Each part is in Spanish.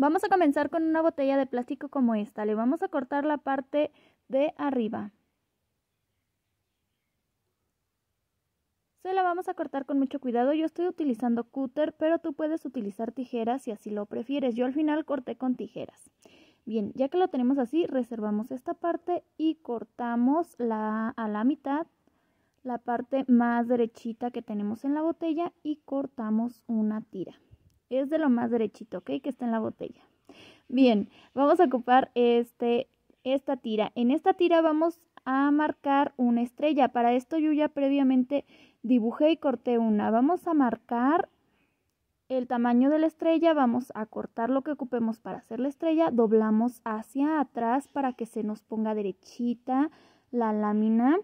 Vamos a comenzar con una botella de plástico como esta. Le vamos a cortar la parte de arriba. Se la vamos a cortar con mucho cuidado. Yo estoy utilizando cúter, pero tú puedes utilizar tijeras si así lo prefieres. Yo al final corté con tijeras. Bien, ya que lo tenemos así, reservamos esta parte y cortamos la, a la mitad la parte más derechita que tenemos en la botella y cortamos una tira. Es de lo más derechito, ¿ok? Que está en la botella. Bien, vamos a ocupar este, esta tira. En esta tira vamos a marcar una estrella. Para esto yo ya previamente dibujé y corté una. Vamos a marcar el tamaño de la estrella, vamos a cortar lo que ocupemos para hacer la estrella, doblamos hacia atrás para que se nos ponga derechita la lámina.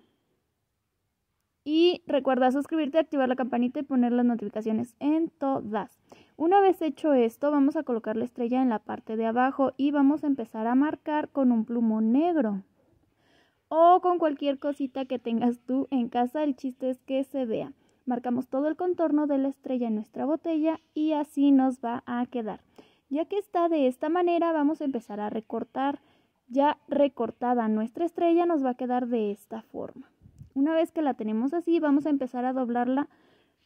Y recuerda suscribirte, activar la campanita y poner las notificaciones en todas. Una vez hecho esto, vamos a colocar la estrella en la parte de abajo y vamos a empezar a marcar con un plumón negro o con cualquier cosita que tengas tú en casa. El chiste es que se vea. Marcamos todo el contorno de la estrella en nuestra botella y así nos va a quedar. Ya que está de esta manera, vamos a empezar a recortar. Ya recortada nuestra estrella nos va a quedar de esta forma. Una vez que la tenemos así, vamos a empezar a doblarla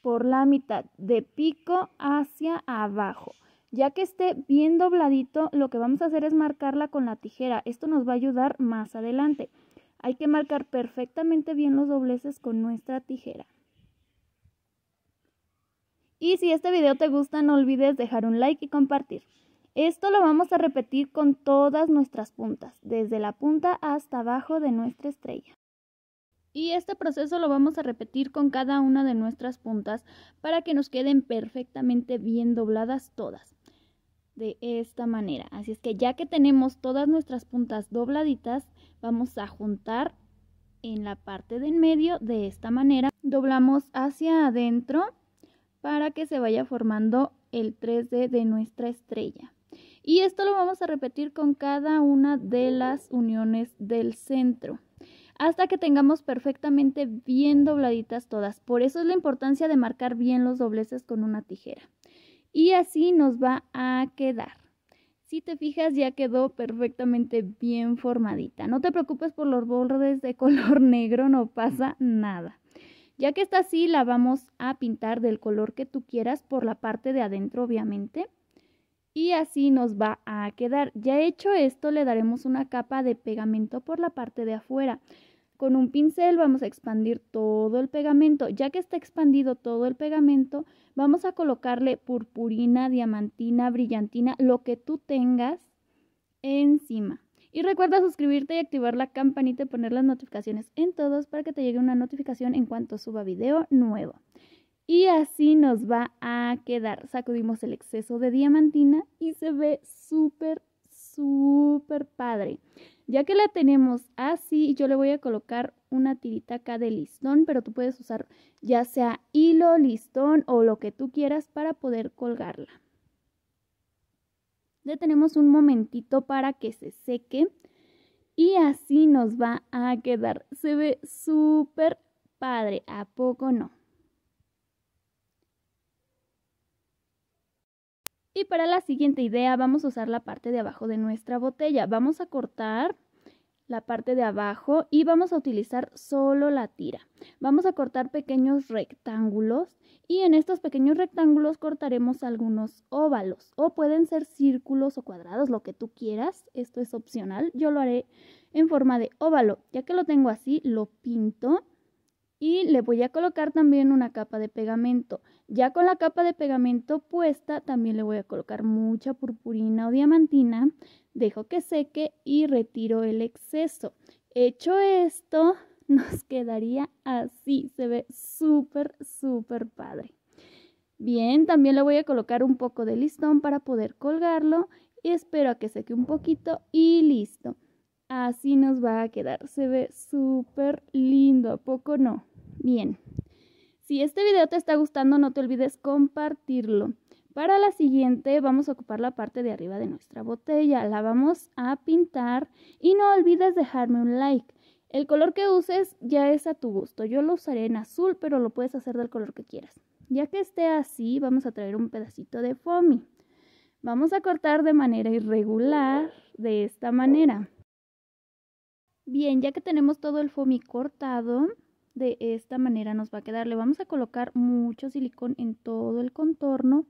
por la mitad, de pico hacia abajo. Ya que esté bien dobladito, lo que vamos a hacer es marcarla con la tijera. Esto nos va a ayudar más adelante. Hay que marcar perfectamente bien los dobleces con nuestra tijera. Y si este video te gusta, no olvides dejar un like y compartir. Esto lo vamos a repetir con todas nuestras puntas, desde la punta hasta abajo de nuestra estrella. Y este proceso lo vamos a repetir con cada una de nuestras puntas para que nos queden perfectamente bien dobladas todas. De esta manera. Así es que ya que tenemos todas nuestras puntas dobladitas, vamos a juntar en la parte de en medio de esta manera. Doblamos hacia adentro para que se vaya formando el 3D de nuestra estrella. Y esto lo vamos a repetir con cada una de las uniones del centro hasta que tengamos perfectamente bien dobladitas todas. Por eso es la importancia de marcar bien los dobleces con una tijera. Y así nos va a quedar. Si te fijas ya quedó perfectamente bien formadita. No te preocupes por los bordes de color negro, no pasa nada. Ya que está así, la vamos a pintar del color que tú quieras por la parte de adentro, obviamente. Y así nos va a quedar. Ya hecho esto, le daremos una capa de pegamento por la parte de afuera. Con un pincel vamos a expandir todo el pegamento. Ya que está expandido todo el pegamento, vamos a colocarle purpurina, diamantina, brillantina, lo que tú tengas encima. Y recuerda suscribirte y activar la campanita y poner las notificaciones en todos para que te llegue una notificación en cuanto suba video nuevo. Y así nos va a quedar. Sacudimos el exceso de diamantina y se ve súper, súper padre. Ya que la tenemos así, yo le voy a colocar una tirita acá de listón, pero tú puedes usar ya sea hilo, listón o lo que tú quieras para poder colgarla. Le tenemos un momentito para que se seque y así nos va a quedar. Se ve súper padre, ¿a poco no? Y para la siguiente idea vamos a usar la parte de abajo de nuestra botella. Vamos a cortar la parte de abajo y vamos a utilizar solo la tira. Vamos a cortar pequeños rectángulos y en estos pequeños rectángulos cortaremos algunos óvalos o pueden ser círculos o cuadrados, lo que tú quieras. Esto es opcional. Yo lo haré en forma de óvalo. Ya que lo tengo así, lo pinto y le voy a colocar también una capa de pegamento. Ya con la capa de pegamento puesta, también le voy a colocar mucha purpurina o diamantina. Dejo que seque y retiro el exceso. Hecho esto, nos quedaría así. Se ve súper, súper padre. Bien, también le voy a colocar un poco de listón para poder colgarlo. Y espero a que seque un poquito y listo. Así nos va a quedar. Se ve súper lindo, ¿a poco no? Bien. Si este video te está gustando, no te olvides compartirlo. Para la siguiente vamos a ocupar la parte de arriba de nuestra botella. La vamos a pintar y no olvides dejarme un like. El color que uses ya es a tu gusto. Yo lo usaré en azul, pero lo puedes hacer del color que quieras. Ya que esté así, vamos a traer un pedacito de foamy. Vamos a cortar de manera irregular, de esta manera. Bien, ya que tenemos todo el foamy cortado, de esta manera nos va a quedar. Le vamos a colocar mucho silicón en todo el contorno.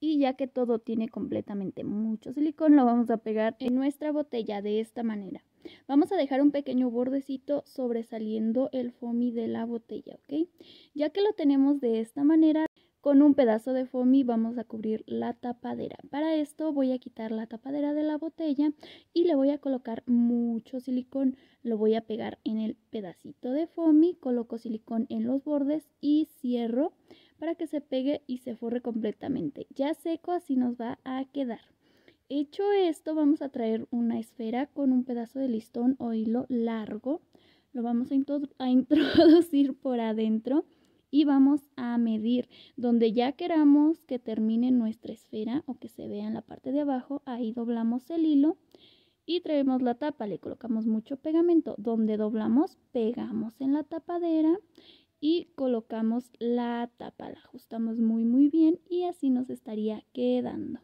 Y ya que todo tiene completamente mucho silicón, lo vamos a pegar en nuestra botella de esta manera. Vamos a dejar un pequeño bordecito sobresaliendo el foamy de la botella, ¿ok? Ya que lo tenemos de esta manera, con un pedazo de foamy vamos a cubrir la tapadera. Para esto voy a quitar la tapadera de la botella y le voy a colocar mucho silicón. Lo voy a pegar en el pedacito de foamy, coloco silicón en los bordes y cierro para que se pegue y se forre completamente. Ya seco así nos va a quedar. Hecho esto vamos a traer una esfera con un pedazo de listón o hilo largo. Lo vamos a, a introducir por adentro y vamos a medir donde ya queramos que termine nuestra esfera o que se vea en la parte de abajo, ahí doblamos el hilo y traemos la tapa, le colocamos mucho pegamento, donde doblamos pegamos en la tapadera y colocamos la tapa, la ajustamos muy muy bien y así nos estaría quedando.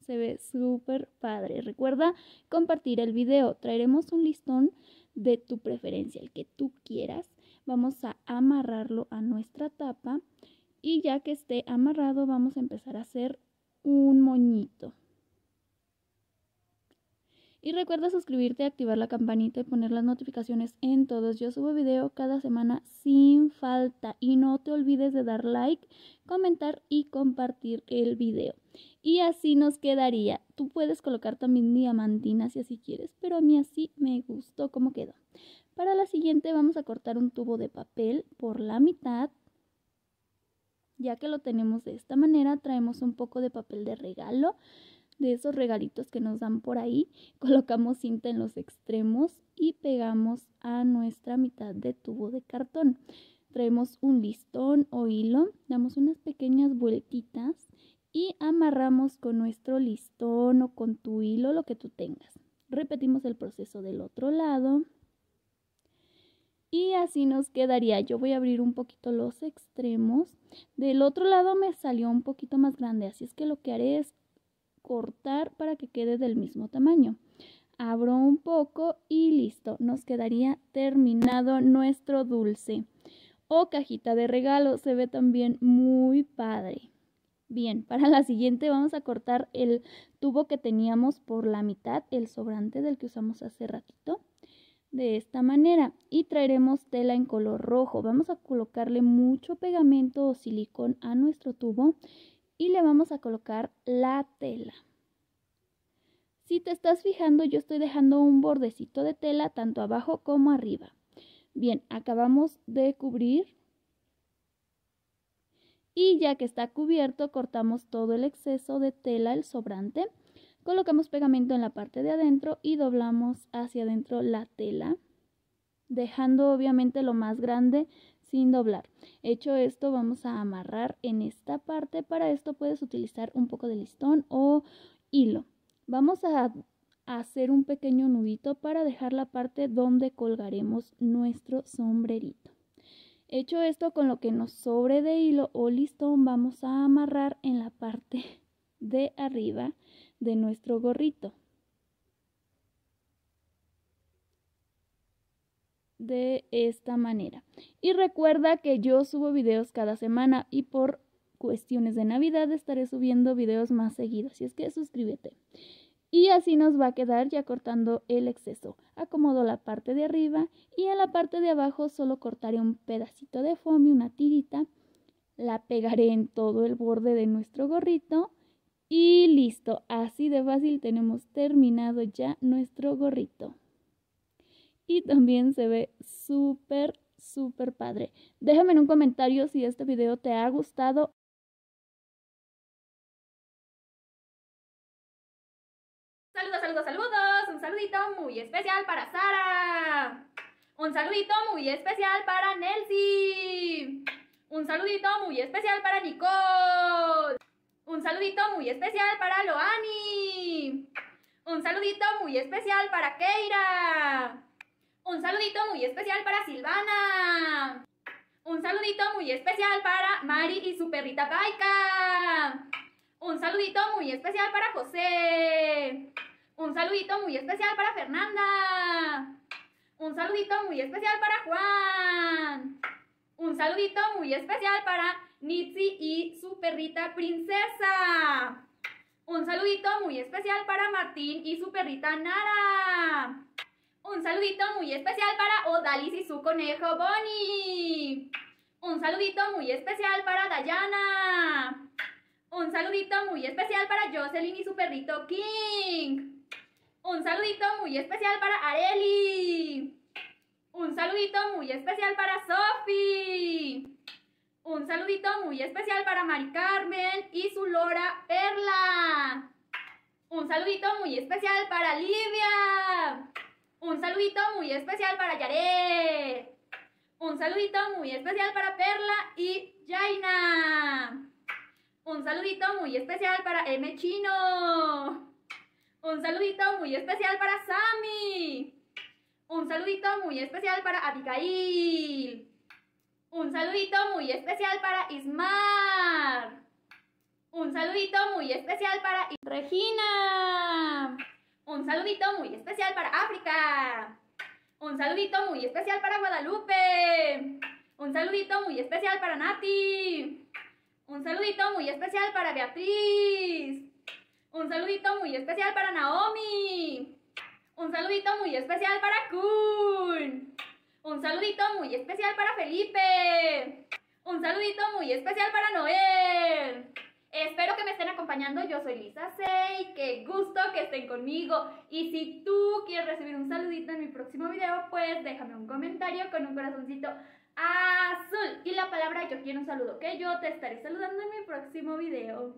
Se ve súper padre. Recuerda compartir el video. Traeremos un listón de tu preferencia, el que tú quieras vamos a amarrarlo a nuestra tapa y ya que esté amarrado vamos a empezar a hacer un moñito. Y recuerda suscribirte, activar la campanita y poner las notificaciones en todos. Yo subo video cada semana sin falta. Y no te olvides de dar like, comentar y compartir el video. Y así nos quedaría. Tú puedes colocar también diamantinas si así quieres, pero a mí así me gustó como quedó. Para la siguiente vamos a cortar un tubo de papel por la mitad. Ya que lo tenemos de esta manera, traemos un poco de papel de regalo, de esos regalitos que nos dan por ahí. Colocamos cinta en los extremos y pegamos a nuestra mitad de tubo de cartón. Traemos un listón o hilo, damos unas pequeñas vueltitas y amarramos con nuestro listón o con tu hilo, lo que tú tengas. Repetimos el proceso del otro lado. Y así nos quedaría. Yo voy a abrir un poquito los extremos. Del otro lado me salió un poquito más grande, así es que lo que haré es cortar para que quede del mismo tamaño. Abro un poco y listo. Nos quedaría terminado nuestro dulce. O cajita de regalo. Se ve también muy padre. Bien, para la siguiente vamos a cortar el tubo que teníamos por la mitad, el sobrante del que usamos hace ratito de esta manera y traeremos tela en color rojo. Vamos a colocarle mucho pegamento o silicón a nuestro tubo y le vamos a colocar la tela. Si te estás fijando, yo estoy dejando un bordecito de tela tanto abajo como arriba. Bien, acabamos de cubrir y ya que está cubierto, cortamos todo el exceso de tela, el sobrante Colocamos pegamento en la parte de adentro y doblamos hacia adentro la tela, dejando obviamente lo más grande sin doblar. Hecho esto, vamos a amarrar en esta parte. Para esto puedes utilizar un poco de listón o hilo. Vamos a hacer un pequeño nudito para dejar la parte donde colgaremos nuestro sombrerito. Hecho esto, con lo que nos sobre de hilo o listón, vamos a amarrar en la parte de arriba de nuestro gorrito. De esta manera. Y recuerda que yo subo videos cada semana y por cuestiones de Navidad estaré subiendo videos más seguidos. Así es que suscríbete. Y así nos va a quedar ya cortando el exceso. Acomodo la parte de arriba y en la parte de abajo solo cortaré un pedacito de foamy, una tirita. La pegaré en todo el borde de nuestro gorrito y listo, así de fácil tenemos terminado ya nuestro gorrito. Y también se ve súper, súper padre. Déjame en un comentario si este video te ha gustado. Saludos, saludos, saludos. Un saludito muy especial para Sara. Un saludito muy especial para Nelsie. Un saludito muy especial para Nicole. Un saludito muy especial para Loani. Un saludito muy especial para Keira. Un saludito muy especial para Silvana. Un saludito muy especial para Mari y su perrita Paika. Un saludito muy especial para José. Un saludito muy especial para Fernanda. Un saludito muy especial para Juan. Un saludito muy especial para Nitsi y su perrita princesa. Un saludito muy especial para Martín y su perrita Nara. Un saludito muy especial para Odalis y su conejo Bonnie. Un saludito muy especial para Dayana. Un saludito muy especial para Jocelyn y su perrito King. Un saludito muy especial para Areli. Un saludito muy especial para Sophie. Un saludito muy especial para Mari Carmen y su lora Perla. Un saludito muy especial para Livia. Un saludito muy especial para Yaret. Un saludito muy especial para Perla y Jaina. Un saludito muy especial para M Chino. Un saludito muy especial para Sammy. Un saludito muy especial para Abigail. Un saludito muy especial para Ismar. Un saludito muy especial para Regina. Un saludito muy especial para África. Un saludito muy especial para Guadalupe. Un saludito muy especial para Nati. Un saludito muy especial para Beatriz. Un saludito muy especial para Naomi. Un saludito muy especial para Kun. Un saludito muy especial para Felipe. Un saludito muy especial para Noel. Espero que me estén acompañando. Yo soy Lisa Sei. Qué gusto que estén conmigo. Y si tú quieres recibir un saludito en mi próximo video, pues déjame un comentario con un corazoncito azul y la palabra yo quiero un saludo, que yo te estaré saludando en mi próximo video.